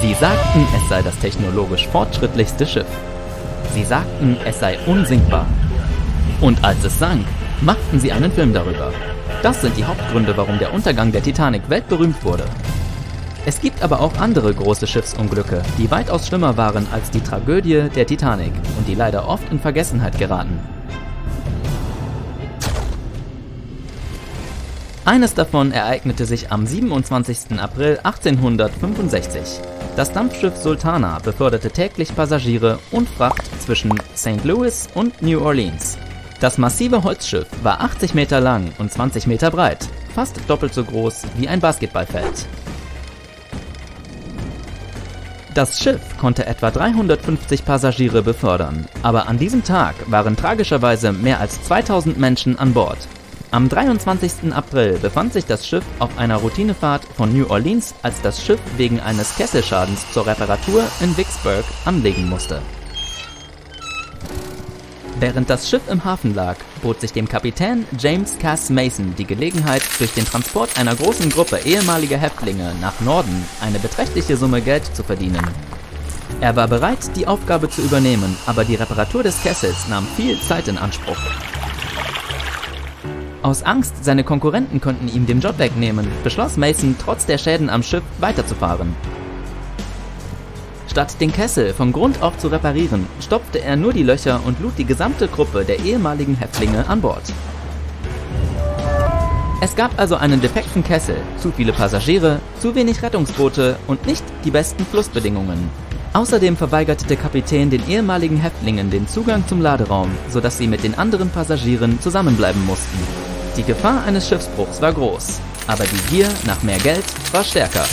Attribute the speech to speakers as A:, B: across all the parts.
A: Sie sagten, es sei das technologisch fortschrittlichste Schiff. Sie sagten, es sei unsinkbar. Und als es sank, machten sie einen Film darüber. Das sind die Hauptgründe, warum der Untergang der Titanic weltberühmt wurde. Es gibt aber auch andere große Schiffsunglücke, die weitaus schlimmer waren als die Tragödie der Titanic und die leider oft in Vergessenheit geraten. Eines davon ereignete sich am 27. April 1865. Das Dampfschiff Sultana beförderte täglich Passagiere und Fracht zwischen St. Louis und New Orleans. Das massive Holzschiff war 80 Meter lang und 20 Meter breit, fast doppelt so groß wie ein Basketballfeld. Das Schiff konnte etwa 350 Passagiere befördern, aber an diesem Tag waren tragischerweise mehr als 2000 Menschen an Bord. Am 23. April befand sich das Schiff auf einer Routinefahrt von New Orleans, als das Schiff wegen eines Kesselschadens zur Reparatur in Vicksburg anlegen musste. Während das Schiff im Hafen lag, bot sich dem Kapitän James Cass Mason die Gelegenheit, durch den Transport einer großen Gruppe ehemaliger Häftlinge nach Norden eine beträchtliche Summe Geld zu verdienen. Er war bereit, die Aufgabe zu übernehmen, aber die Reparatur des Kessels nahm viel Zeit in Anspruch. Aus Angst, seine Konkurrenten könnten ihm den Job wegnehmen, beschloss Mason trotz der Schäden am Schiff weiterzufahren. Statt den Kessel von Grund auf zu reparieren, stopfte er nur die Löcher und lud die gesamte Gruppe der ehemaligen Häftlinge an Bord. Es gab also einen defekten Kessel, zu viele Passagiere, zu wenig Rettungsboote und nicht die besten Flussbedingungen. Außerdem verweigerte der Kapitän den ehemaligen Häftlingen den Zugang zum Laderaum, sodass sie mit den anderen Passagieren zusammenbleiben mussten. Die Gefahr eines Schiffsbruchs war groß, aber die Gier nach mehr Geld war stärker.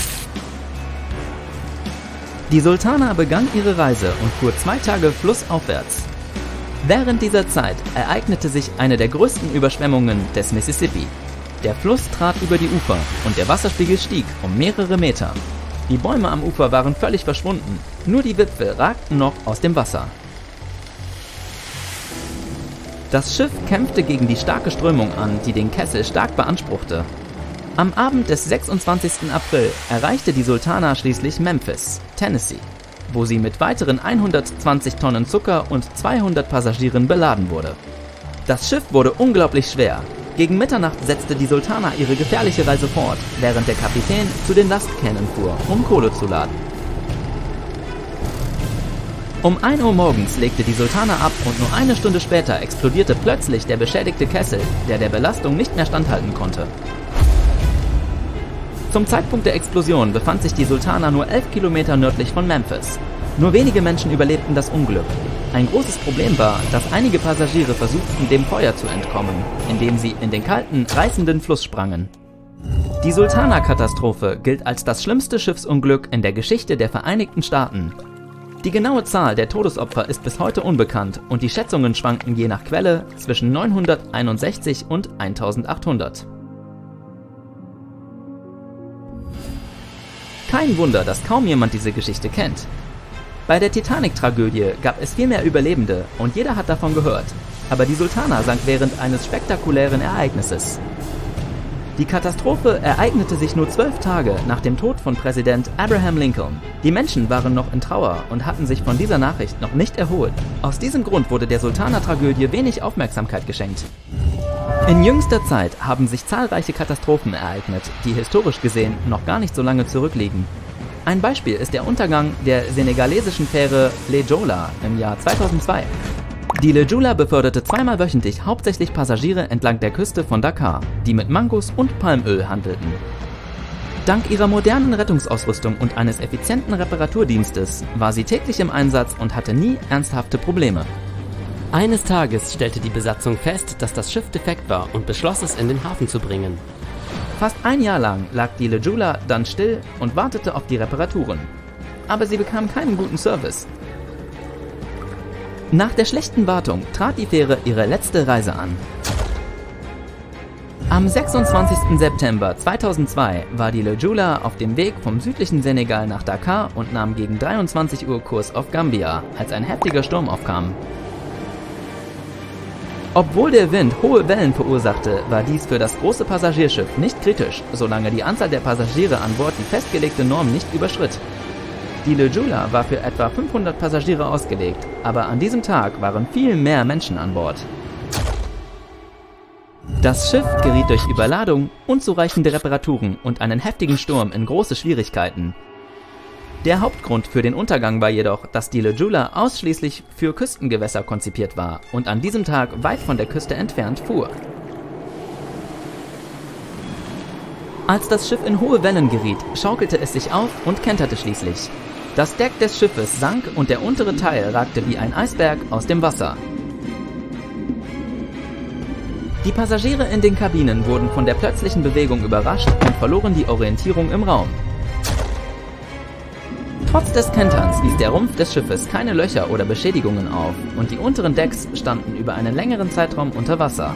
A: Die Sultana begann ihre Reise und fuhr zwei Tage flussaufwärts. Während dieser Zeit ereignete sich eine der größten Überschwemmungen des Mississippi. Der Fluss trat über die Ufer und der Wasserspiegel stieg um mehrere Meter. Die Bäume am Ufer waren völlig verschwunden, nur die Wipfel ragten noch aus dem Wasser. Das Schiff kämpfte gegen die starke Strömung an, die den Kessel stark beanspruchte. Am Abend des 26. April erreichte die Sultana schließlich Memphis, Tennessee, wo sie mit weiteren 120 Tonnen Zucker und 200 Passagieren beladen wurde. Das Schiff wurde unglaublich schwer. Gegen Mitternacht setzte die Sultana ihre gefährliche Reise fort, während der Kapitän zu den Lastkähnen fuhr, um Kohle zu laden. Um 1 Uhr morgens legte die Sultana ab und nur eine Stunde später explodierte plötzlich der beschädigte Kessel, der der Belastung nicht mehr standhalten konnte. Zum Zeitpunkt der Explosion befand sich die Sultana nur 11 Kilometer nördlich von Memphis. Nur wenige Menschen überlebten das Unglück. Ein großes Problem war, dass einige Passagiere versuchten, dem Feuer zu entkommen, indem sie in den kalten, reißenden Fluss sprangen. Die Sultana-Katastrophe gilt als das schlimmste Schiffsunglück in der Geschichte der Vereinigten Staaten. Die genaue Zahl der Todesopfer ist bis heute unbekannt und die Schätzungen schwanken je nach Quelle zwischen 961 und 1800. Kein Wunder, dass kaum jemand diese Geschichte kennt. Bei der Titanic-Tragödie gab es viel mehr Überlebende und jeder hat davon gehört. Aber die Sultana sank während eines spektakulären Ereignisses. Die Katastrophe ereignete sich nur zwölf Tage nach dem Tod von Präsident Abraham Lincoln. Die Menschen waren noch in Trauer und hatten sich von dieser Nachricht noch nicht erholt. Aus diesem Grund wurde der Sultana-Tragödie wenig Aufmerksamkeit geschenkt. In jüngster Zeit haben sich zahlreiche Katastrophen ereignet, die historisch gesehen noch gar nicht so lange zurückliegen. Ein Beispiel ist der Untergang der senegalesischen Fähre Le Jola im Jahr 2002. Die Le Jula beförderte zweimal wöchentlich hauptsächlich Passagiere entlang der Küste von Dakar, die mit Mangos und Palmöl handelten. Dank ihrer modernen Rettungsausrüstung und eines effizienten Reparaturdienstes war sie täglich im Einsatz und hatte nie ernsthafte Probleme. Eines Tages stellte die Besatzung fest, dass das Schiff defekt war und beschloss es in den Hafen zu bringen. Fast ein Jahr lang lag die Lejula dann still und wartete auf die Reparaturen. Aber sie bekam keinen guten Service. Nach der schlechten Wartung trat die Fähre ihre letzte Reise an. Am 26. September 2002 war die Lejula auf dem Weg vom südlichen Senegal nach Dakar und nahm gegen 23 Uhr Kurs auf Gambia, als ein heftiger Sturm aufkam. Obwohl der Wind hohe Wellen verursachte, war dies für das große Passagierschiff nicht kritisch, solange die Anzahl der Passagiere an Bord die festgelegte Norm nicht überschritt. Stile Jula war für etwa 500 Passagiere ausgelegt, aber an diesem Tag waren viel mehr Menschen an Bord. Das Schiff geriet durch Überladung, unzureichende Reparaturen und einen heftigen Sturm in große Schwierigkeiten. Der Hauptgrund für den Untergang war jedoch, dass die Lejula ausschließlich für Küstengewässer konzipiert war und an diesem Tag weit von der Küste entfernt fuhr. Als das Schiff in hohe Wellen geriet, schaukelte es sich auf und kenterte schließlich. Das Deck des Schiffes sank und der untere Teil ragte wie ein Eisberg aus dem Wasser. Die Passagiere in den Kabinen wurden von der plötzlichen Bewegung überrascht und verloren die Orientierung im Raum. Trotz des Kenterns wies der Rumpf des Schiffes keine Löcher oder Beschädigungen auf und die unteren Decks standen über einen längeren Zeitraum unter Wasser.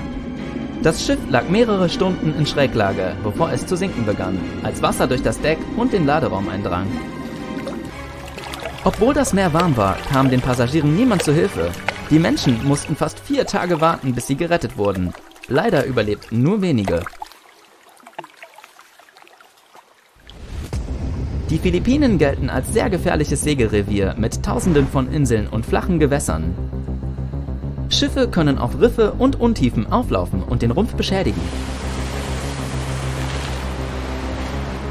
A: Das Schiff lag mehrere Stunden in Schräglage, bevor es zu sinken begann, als Wasser durch das Deck und den Laderaum eindrang. Obwohl das Meer warm war, kam den Passagieren niemand zu Hilfe. Die Menschen mussten fast vier Tage warten, bis sie gerettet wurden. Leider überlebten nur wenige. Die Philippinen gelten als sehr gefährliches Segelrevier mit tausenden von Inseln und flachen Gewässern. Schiffe können auf Riffe und Untiefen auflaufen und den Rumpf beschädigen.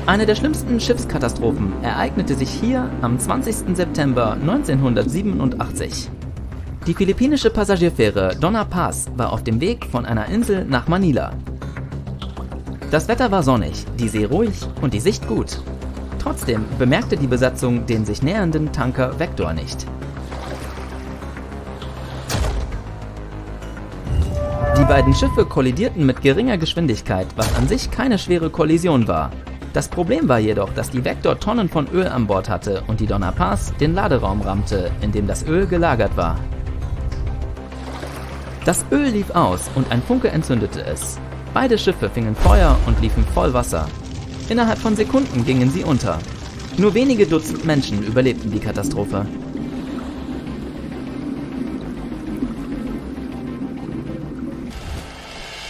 A: Eine der schlimmsten Schiffskatastrophen ereignete sich hier am 20. September 1987. Die philippinische Passagierfähre Donna Paz war auf dem Weg von einer Insel nach Manila. Das Wetter war sonnig, die See ruhig und die Sicht gut. Trotzdem bemerkte die Besatzung den sich nähernden Tanker Vector nicht. Die beiden Schiffe kollidierten mit geringer Geschwindigkeit, was an sich keine schwere Kollision war. Das Problem war jedoch, dass die Vector Tonnen von Öl an Bord hatte und die Donna Paz den Laderaum rammte, in dem das Öl gelagert war. Das Öl lief aus und ein Funke entzündete es. Beide Schiffe fingen Feuer und liefen voll Wasser. Innerhalb von Sekunden gingen sie unter. Nur wenige Dutzend Menschen überlebten die Katastrophe.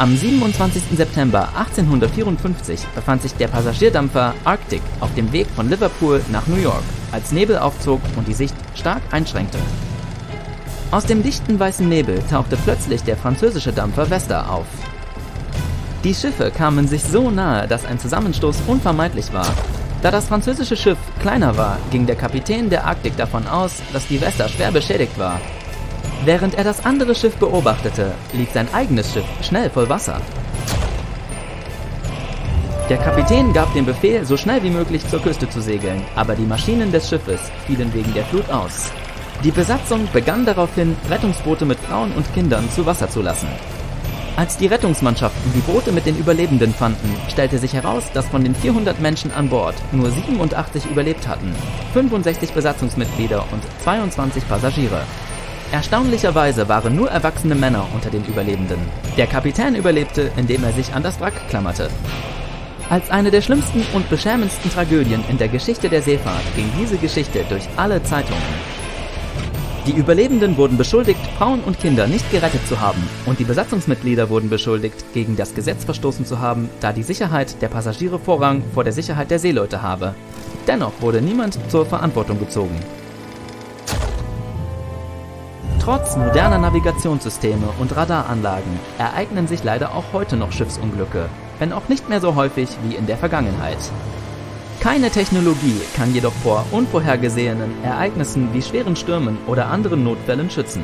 A: Am 27. September 1854 befand sich der Passagierdampfer Arctic auf dem Weg von Liverpool nach New York, als Nebel aufzog und die Sicht stark einschränkte. Aus dem dichten weißen Nebel tauchte plötzlich der französische Dampfer Vesta auf. Die Schiffe kamen sich so nahe, dass ein Zusammenstoß unvermeidlich war. Da das französische Schiff kleiner war, ging der Kapitän der Arktik davon aus, dass die Vesta schwer beschädigt war Während er das andere Schiff beobachtete, lief sein eigenes Schiff schnell voll Wasser. Der Kapitän gab den Befehl, so schnell wie möglich zur Küste zu segeln, aber die Maschinen des Schiffes fielen wegen der Flut aus. Die Besatzung begann daraufhin, Rettungsboote mit Frauen und Kindern zu Wasser zu lassen. Als die Rettungsmannschaften die Boote mit den Überlebenden fanden, stellte sich heraus, dass von den 400 Menschen an Bord nur 87 überlebt hatten, 65 Besatzungsmitglieder und 22 Passagiere. Erstaunlicherweise waren nur erwachsene Männer unter den Überlebenden. Der Kapitän überlebte, indem er sich an das Wrack klammerte. Als eine der schlimmsten und beschämendsten Tragödien in der Geschichte der Seefahrt ging diese Geschichte durch alle Zeitungen. Die Überlebenden wurden beschuldigt, Frauen und Kinder nicht gerettet zu haben und die Besatzungsmitglieder wurden beschuldigt, gegen das Gesetz verstoßen zu haben, da die Sicherheit der Passagiere Vorrang vor der Sicherheit der Seeleute habe. Dennoch wurde niemand zur Verantwortung gezogen. Trotz moderner Navigationssysteme und Radaranlagen ereignen sich leider auch heute noch Schiffsunglücke, wenn auch nicht mehr so häufig wie in der Vergangenheit. Keine Technologie kann jedoch vor unvorhergesehenen Ereignissen wie schweren Stürmen oder anderen Notfällen schützen.